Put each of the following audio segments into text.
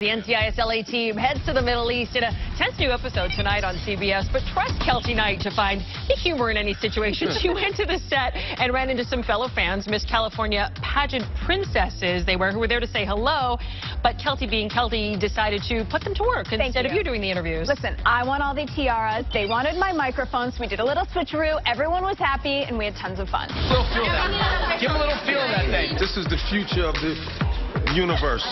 The NCIS LA team heads to the Middle East in a tense new episode tonight on CBS. But trust Keltie Knight to find the humor in any situation. She went to the set and ran into some fellow fans, Miss California pageant princesses they were, who were there to say hello. But Keltie, being Keltie, decided to put them to work Thank instead you. of you doing the interviews. Listen, I want all the tiaras. They wanted my microphones. We did a little switcheroo. Everyone was happy, and we had tons of fun. Feel that. Give him a little feel of that thing. This is the future of the universe.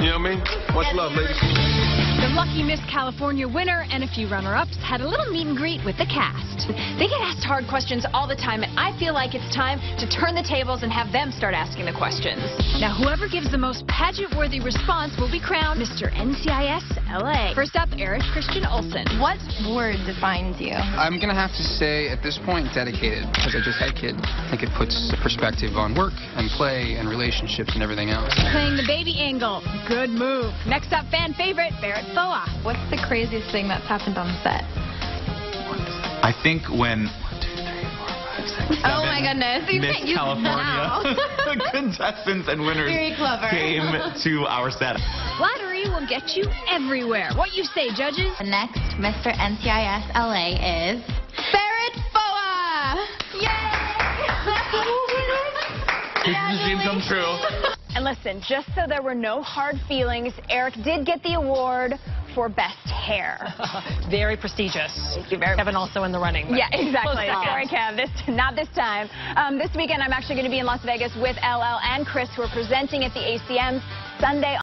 You know what I mean? Much love, ladies. Lucky Miss California winner and a few runner-ups had a little meet and greet with the cast. They get asked hard questions all the time, and I feel like it's time to turn the tables and have them start asking the questions. Now, whoever gives the most pageant-worthy response will be crowned Mr. NCIS LA. First up, Eric Christian Olsen. What word defines you? I'm gonna have to say at this point dedicated because I just had a kid. I think it puts a perspective on work and play and relationships and everything else. Playing the baby angle. Good move. Next up, fan favorite, Barrett Foa. What's the craziest thing that's happened on set? I think when Oh my goodness, you Miss can't use California now. contestants and winners Very clever. came to our set. Flattery will get you everywhere. What you say, judges? The next Mr. NCIS LA is Barrett Foa! This is a dream come true. And listen, just so there were no hard feelings, Eric did get the award for best hair. Very prestigious. Thank you very Kevin also in the running. Yeah, exactly. Sorry, Kev. This, not this time. Um, this weekend, I'm actually going to be in Las Vegas with LL and Chris, who are presenting at the ACM Sunday.